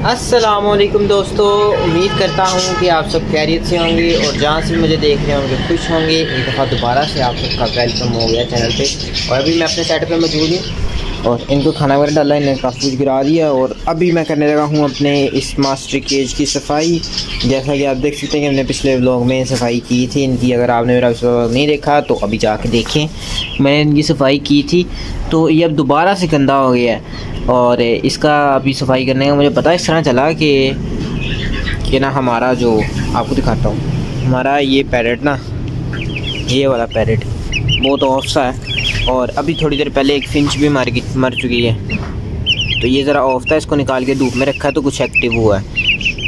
असलकुम दोस्तों। उम्मीद करता हूँ कि आप सब खैरियत से होंगे और जहाँ से मुझे देख रहे होंगे, खुश होंगे। एक दफ़ा दोबारा से आप सबका वेलकम हो गया चैनल पे। और अभी मैं अपने सेट पे मौजूद हूँ और इनको खाना वगैरह डाला, इन्हें काफ़ी कुछ गिरा दिया और अभी मैं करने लगा हूँ अपने इस मास्टर केज की सफ़ाई। जैसा कि आप देख सकते हैं कि हमने पिछले ब्लॉग में सफ़ाई की थी। इनकी अगर आपने मेरा ब्लॉग नहीं देखा तो अभी जाके देखें। मैंने इनकी सफ़ाई की थी। तो ये अब दोबारा से गंदा हो गया है। और इसका अभी सफ़ाई करने का मुझे पता इस तरह चला कि कि ना हमारा जो आपको दिखाता हूँ, हमारा ये पैरेट ना, ये वाला पैरेट बहुत ऑफ़ सा है और अभी थोड़ी देर पहले एक फिंच भी मर गई, मर चुकी है। तो ये ज़रा ऑफ़ था, इसको निकाल के धूप में रखा है तो कुछ एक्टिव हुआ है।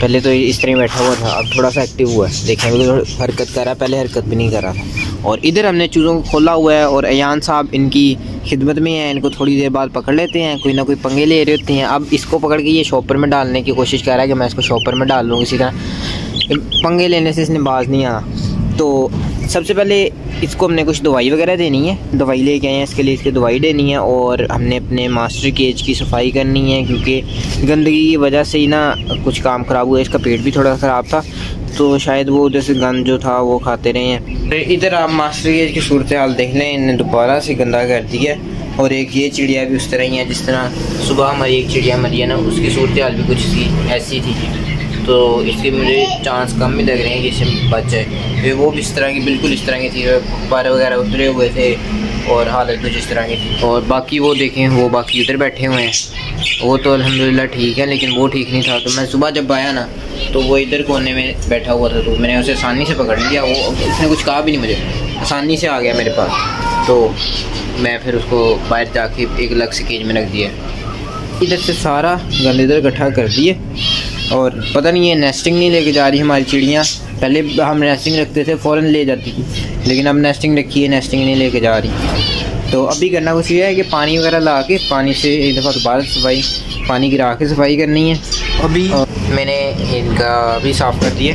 पहले तो इस तरह बैठा हुआ था, अब थोड़ा सा एक्टिव हुआ है। देखें, अभी तो हरकत कर रहा है, पहले हरकत भी नहीं कर रहा था। और इधर हमने चूज़ों को खोला हुआ है और अयान साहब इनकी खिदमत में है, इनको थोड़ी देर बाद पकड़ लेते हैं, कोई ना कोई पंगे ले रहे होते हैं। अब इसको पकड़ के ये शॉपर में डालने की कोशिश कर रहा है कि मैं इसको शॉपर में डाल लूँ इसी तरह। पंगे लेने से इसने बाज नहीं आना। तो सबसे पहले इसको हमने कुछ दवाई वगैरह देनी है। दवाई लेके आए हैं, इसके लिए इसकी दवाई देनी है और हमने अपने मास्टर केज की सफ़ाई करनी है, क्योंकि गंदगी की वजह से ही ना कुछ काम ख़राब हुआ, इसका पेट भी थोड़ा ख़राब था। तो शायद वो उधर से गंद जो था, वो खाते रहे हैं। तो इधर आप मास्टर गेज की सूरत हाल देख लें, इन्हें दोबारा से गंदा कर दिया और एक ये चिड़िया भी उस तरह ही है, जिस तरह सुबह हमारी एक चिड़िया मरी है ना, उसकी सूरत हाल भी कुछ ऐसी थी। तो इसके मुझे चांस कम ही लग रहे हैं कि इससे बच जाए। फिर वो भी इस तरह की, बिल्कुल इस तरह की थी पर वगैरह उतरे हुए थे और हालत कुछ इस तरह की थी। और बाकी वो देखें, वो बाकी उधर बैठे हुए हैं। वो तो अल्हम्दुलिल्लाह ठीक है, लेकिन वो ठीक नहीं था। तो मैं सुबह जब आया ना तो वो इधर कोने में बैठा हुआ था तो मैंने उसे आसानी से पकड़ लिया। वो उसने कुछ कहा भी नहीं मुझे। आसानी से आ गया मेरे पास। तो मैं फिर उसको बाहर जाके एक अलग से केज में रख दिया। इधर से सारा गंद इधर इकट्ठा कर दिए। और पता नहीं ये नेस्टिंग नहीं लेके जा रही हमारी चिड़ियाँ। पहले हम नेस्टिंग रखते थे फ़ौरन ले जाती थी। लेकिन अब नेस्टिंग रखी है नेस्टिंग नहीं लेके जा रही। तो अभी करना कुछ ये है कि पानी वगैरह ला के पानी से एक दफ़ा दोबारा सफ़ाई पानी गिरा के सफ़ाई करनी है। अभी मैंने इनका अभी साफ़ कर दिया।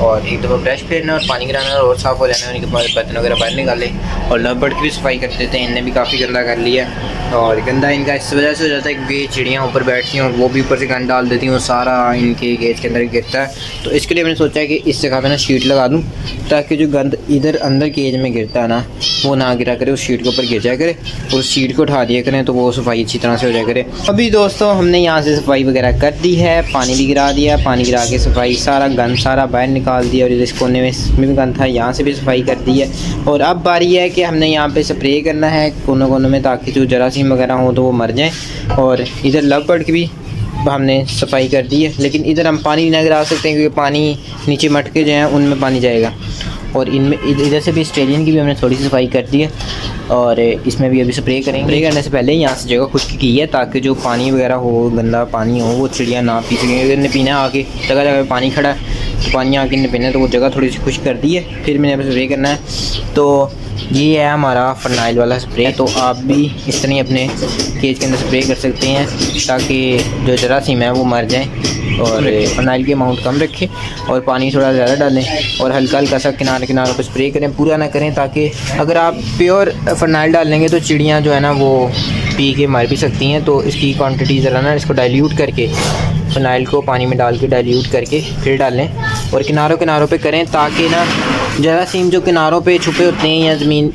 और एक दफ़ा ब्रश फेरना और पानी गिराना और साफ़ हो जाना, उनके बाद बर्तन वगैरह बाहर निकाले और लव बर्ड की भी सफ़ाई कर देते हैं, इनने भी काफ़ी गंदा कर लिया। और गंदा इनका इस वजह से हो जाता है क्योंकि चिड़ियाँ ऊपर बैठती हैं और वो भी ऊपर से गंद डाल देती हैं और सारा इनके गेज के अंदर गिरता है। तो इसके लिए मैंने सोचा है कि इस जगह पर ना शीट लगा दूँ, ताकि जो गंद इधर अंदर केज में गिरता है ना, वो ना गिरा करे, उस शीट के ऊपर गिर जाया करे उस शीट को उठा दिया करें तो वो सफ़ाई अच्छी तरह से हो जाया करे। अभी दोस्तों, हमने यहाँ से सफ़ाई वगैरह कर दी है, पानी भी गिरा दिया, पानी गिरा के सफ़ाई, सारा गंद सारा बाहर निकाल दिया और इस कोने में इसमें भी गंद था, यहाँ से भी सफ़ाई कर दी है। और अब बारी है कि हमने यहाँ पे स्प्रे करना है, कोनों कोनों में ताकि जो जरासीम वगैरह हो तो वो मर जाएँ। और इधर लव बर्ड की भी हमने सफ़ाई कर दी है, लेकिन इधर हम पानी नहीं गिरा सकते हैं क्योंकि पानी नीचे मटके जो हैं, उनमें पानी जाएगा। और इनमें इधर से भी ऑस्ट्रेलियन की भी हमने थोड़ी सी सफ़ाई कर दी है। और इसमें भी अभी स्प्रे करेंगे। स्प्रे करने से पहले यहाँ से जगह खुश्क की है, ताकि जो पानी वगैरह हो, गंदा पानी हो, वो चिड़िया ना पी सकें। अगर पीना आके जगह जगह पानी खड़ा है पानी आके इन्हें पीना तो वो जगह थोड़ी सी खुश कर दी है। फिर मैंने स्प्रे करना है। तो ये है हमारा फर्नाइल वाला स्प्रे तो आप भी इस तरह अपने केज के अंदर स्प्रे कर सकते हैं, ताकि जो जरासीम है, वो मर जाए और फर्नाइल की अमाउंट कम रखें और पानी थोड़ा ज़्यादा डालें और हल्का हल्का सा किनारे किनारों पर स्प्रे करें, पूरा ना करें, ताकि अगर आप प्योर फर्नाइल डालेंगे तो चिड़ियाँ जो है ना, वो पी के मर भी सकती हैं। तो इसकी क्वांटिटी ज़रा ना इसको डाइल्यूट करके फ़नाइल को पानी में डाल के डाइल्यूट करके फिर डालें। और किनारों किनारों पे करें ताकि ना जरासीम जो किनारों पे छुपे होते हैं या ज़मीन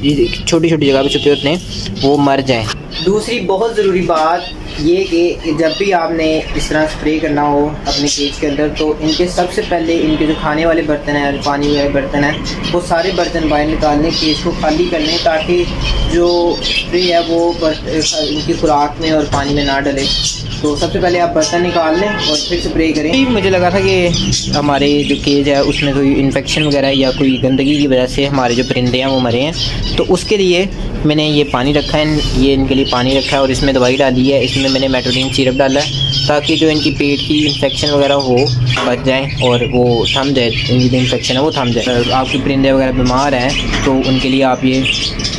छोटी छोटी जगह पे छुपे होते हैं, वो मर जाएँ। दूसरी बहुत ज़रूरी बात ये कि जब भी आपने इस तरह स्प्रे करना हो अपने केज के अंदर तो इनके सबसे पहले इनके जो खाने वाले बर्तन हैं पानी वाले बर्तन हैं, वो सारे बर्तन बाहर निकालने केज को खाली कर लें ताकि जो स्प्रे है वो इनकी खुराक में और पानी में ना डले। तो सबसे पहले आप बर्तन निकाल लें और फिर स्प्रे करें। मुझे लगा था कि हमारे जो केज है, उसमें कोई इन्फेक्शन वगैरह या कोई गंदगी की वजह से हमारे जो परिंदे हैं, वो मरे हैं। तो उसके लिए मैंने ये पानी रखा है, ये इनके लिए पानी रखा है और इसमें दवाई डाली है, इसमें मैंने मेट्रोडीन सिरप डाला है, ताकि जो इनकी पेट की इन्फेक्शन वगैरह हो, बच जाए और वो थम जाए, इनकी जो इन्फेक्शन है वो थम जाए। आपके परिंदे वगैरह बीमार हैं तो उनके लिए आप ये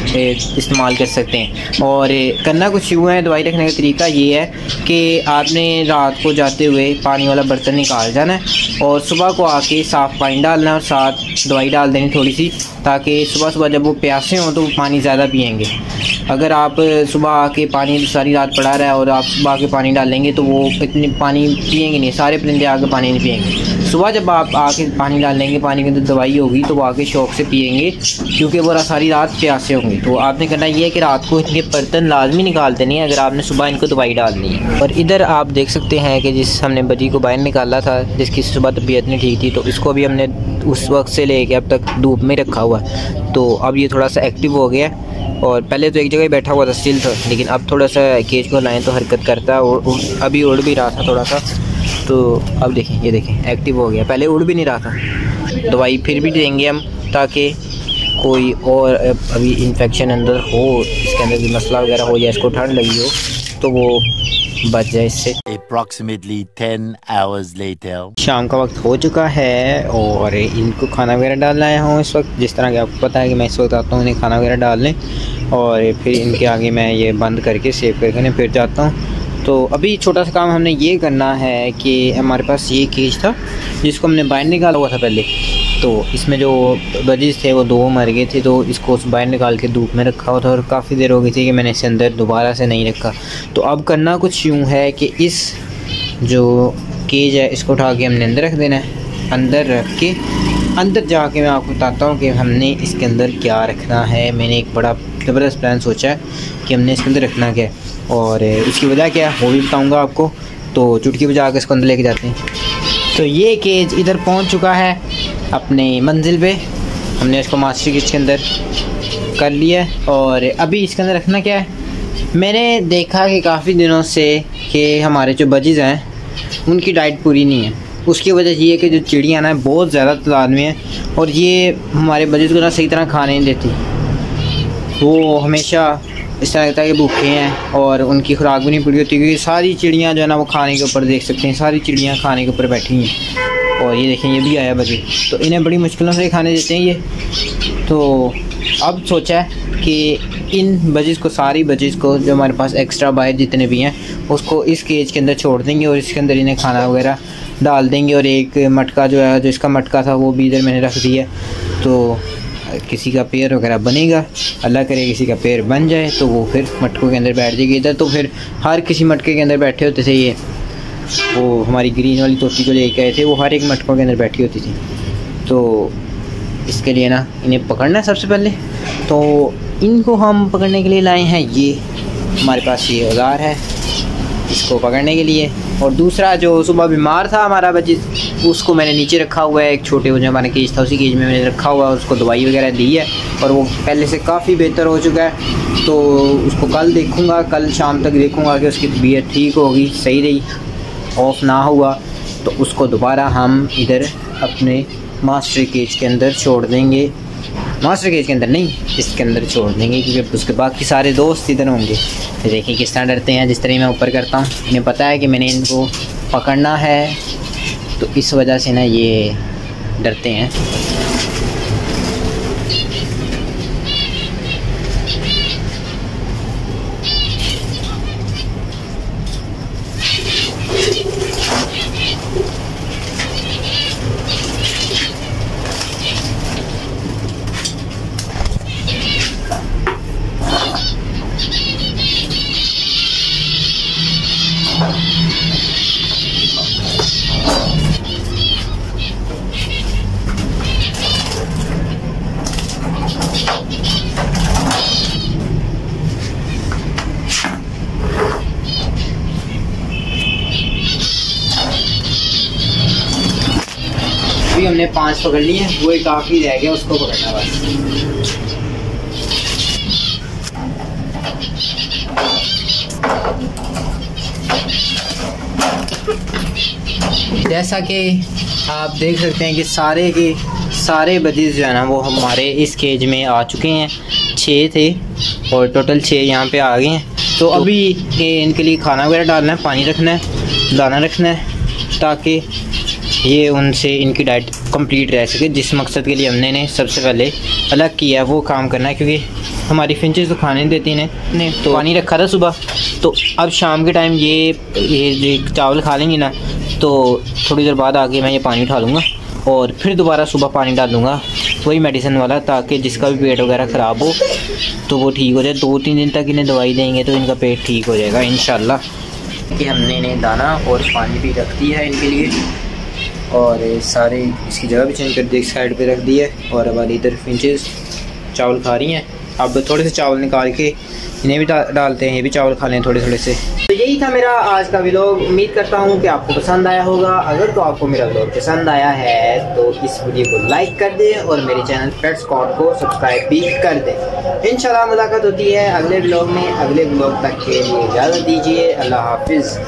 इस्तेमाल कर सकते हैं। और करना कुछ यूँ है, दवाई रखने का तरीका ये है कि आपने रात को जाते हुए पानी वाला बर्तन निकाल जाना है और सुबह को आके साफ़ पानी डालना और साथ दवाई डाल देनी थोड़ी सी ताकि सुबह सुबह जब वो प्यासे हों तो वो पानी ज़्यादा पियेंगे। अगर आप सुबह आके पानी सारी रात पड़ा रहा है और आप आगे पानी डालेंगे तो वो इतने पानी पियेंगे नहीं, सारे परिंदे आके पानी नहीं पियेंगे सुबह जब आप आके पानी डालेंगे, पानी के अंदर दवाई होगी तो वो आके शौक से पियेंगे, क्योंकि वो सारी रात प्यासे होंगे। तो आपने करना ये है कि रात को इनके बर्तन लाजमी निकालते नहीं अगर आपने सुबह इनको दवाई डालनी है। और इधर आप देख सकते हैं कि जिस हमने बजी को बाहर निकाला था, जिसकी सुबह तबीयत नहीं ठीक थी तो इसको भी हमने उस वक्त से लेके अब तक धूप में रखा हुआ तो अब ये थोड़ा सा एक्टिव हो गया और पहले तो एक जगह बैठा हुआ था स्टिल था, लेकिन अब थोड़ा सा केज को लाएँ तो हरकत करता है और अभी उड़ भी रहा था थोड़ा सा। तो अब देखें, ये देखें एक्टिव हो गया पहले उड़ भी नहीं रहा था। दवाई फिर भी देंगे हम। ताकि कोई और अभी इन्फेक्शन अंदर हो इसके अंदर भी मसला वगैरह हो या इसको ठंड लगी हो तो वो बच जाए इससे। Approximately 10 hours later. शाम का वक्त हो चुका है और इनको खाना वगैरह डालना आया हूँ इस वक्त। जिस तरह कि आपको पता है कि मैं इस वक्त आता हूँ इन्हें खाना वगैरह डालने। और फिर इनके आगे मैं ये बंद करके सेव करके फिर जाता हूँ। तो अभी छोटा सा काम हमने ये करना है कि हमारे पास ये केज था, जिसको हमने बाहर निकाला हुआ था पहले। तो इसमें जो बजिस थे, वो दो मर गए थे तो इसको उस बाहर निकाल के धूप में रखा हुआ था और काफ़ी देर हो गई थी कि मैंने इसे अंदर दोबारा से नहीं रखा। तो अब करना कुछ यूँ है कि इस जो केज है, इसको उठा के हमने अंदर रख देना है। अंदर रख के, अंदर जाके मैं आपको बताता हूँ कि हमने इसके अंदर क्या रखना है। मैंने एक बड़ा ज़बरदस्त प्लान सोचा है कि हमने इसके अंदर रखना क्या है। और इसकी वजह क्या है? वो भी बताऊँगा आपको। तो चुटकी बजा के इसको अंदर लेके जाते हैं। तो ये केज इधर पहुँच चुका है अपने मंजिल पे। हमने इसको मास्टर किच के अंदर कर लिया और अभी इसके अंदर रखना क्या है? मैंने देखा कि काफ़ी दिनों से कि हमारे जो बजीज़ हैं, उनकी डाइट पूरी नहीं है। उसकी वजह ये है कि जो चिड़ियाँ ना, बहुत ज़्यादा तादाद में हैं और ये हमारे बजीज़ को ना सही तरह खाने नहीं देती। वो हमेशा इस तरह लगता है कि भूखे हैं और उनकी खुराक भी नहीं पूरी होती क्योंकि सारी चिड़ियाँ जो है ना वो खाने के ऊपर देख सकते हैं, सारी चिड़ियाँ खाने के ऊपर बैठी हैं। और ये देखें, ये भी आया बजे। तो इन्हें बड़ी मुश्किलों से खाने देते हैं ये। तो अब सोचा है कि इन बजिस को, सारी बजिस को जो हमारे पास एक्स्ट्रा बाहर जितने भी हैं, उसको इस केज के अंदर छोड़ देंगे और इसके अंदर इन्हें खाना वगैरह डाल देंगे। और एक मटका जो है, जो इसका मटका था, वो भी इधर मैंने रख दिया तो किसी का पेड़ वगैरह बनेगा, अल्लाह करे किसी का पेड़ बन जाए तो वो फिर मटकों के अंदर बैठ जाएगी। इधर तो फिर हर किसी मटके के अंदर बैठे होते थे ये। वो हमारी ग्रीन वाली तोती जो लेके आए थे, वो हर एक मटकों के अंदर बैठी होती थी। तो इसके लिए ना, इन्हें पकड़ना है सबसे पहले। तो इनको हम पकड़ने के लिए लाए हैं ये। हमारे पास ये औज़ार है, इसको पकड़ने के लिए। और दूसरा जो सुबह बीमार था हमारा बच्चे उसको मैंने नीचे रखा हुआ है, एक छोटे वो जो हमारे केज था, उसी केज में मैंने रखा हुआ है, उसको दवाई वगैरह दी है और वो पहले से काफ़ी बेहतर हो चुका है। तो उसको कल देखूँगा, कल शाम तक देखूँगा कि उसकी तबीयत ठीक होगी, सही रही ऑफ़ ना हुआ तो उसको दोबारा हम इधर अपने मास्टर केज के अंदर छोड़ देंगे। मास्टर केज के अंदर नहीं, इसके अंदर छोड़ देंगे, क्योंकि उसके बाकी सारे दोस्त इधर होंगे। तो देखिए किस तरह डरते हैं, जिस तरह मैं ऊपर करता हूँ। इन्हें पता है कि मैंने इनको पकड़ना है। तो इस वजह से ना ये डरते हैं। पाँच पकड़ लिए, वो काफ़ी रह गया, उसको पकड़ना बस। जैसा कि आप देख सकते हैं कि सारे के सारे बजीज जो है ना, वो हमारे इस केज में आ चुके हैं। छः थे और टोटल छः यहाँ पे आ गए हैं। तो अभी इनके लिए खाना वगैरह डालना है, पानी रखना है, दाना रखना है, ताकि ये उनसे इनकी डाइट कंप्लीट रह सके जिस मकसद के लिए हमने इन्हें सबसे पहले अलग किया वो काम करना है क्योंकि हमारी फिंचेस तो खाने नहीं देती इन्हें। ने तो पानी रखा था सुबह तो अब शाम के टाइम ये ये चावल खा लेंगी ना तो थोड़ी देर बाद आके मैं ये पानी उठा लूँगा और फिर दोबारा सुबह पानी डाल दूँगा वही मेडिसिन वाला ताकि जिसका भी पेट वगैरह ख़राब हो तो वो ठीक हो जाए। दो तीन दिन तक इन्हें दवाई देंगे तो इनका पेट ठीक हो जाएगा इन कि हमने इन्हें दाना और पानी भी रख दिया है इनके लिए। और सारे इसकी जगह भी चेंज कर दी साइड पे रख दी है और अब इधर फिंचेस चावल खा रही हैं। अब थोड़े से चावल निकाल के इन्हें भी डालते हैं, ये भी चावल खा लें थोड़े थोड़े से। तो यही था मेरा आज का व्लॉग उम्मीद करता हूँ कि आपको पसंद आया होगा। अगर तो आपको मेरा व्लॉग पसंद आया है तो इस वीडियो को लाइक कर दें और मेरे चैनल पेट स्कॉट को सब्सक्राइब भी कर दें। इंशाल्लाह मुलाकात होती है अगले व्लॉग में। अगले व्लॉग तक के लिए इजाज़त दीजिए। अल्लाह हाफिज़।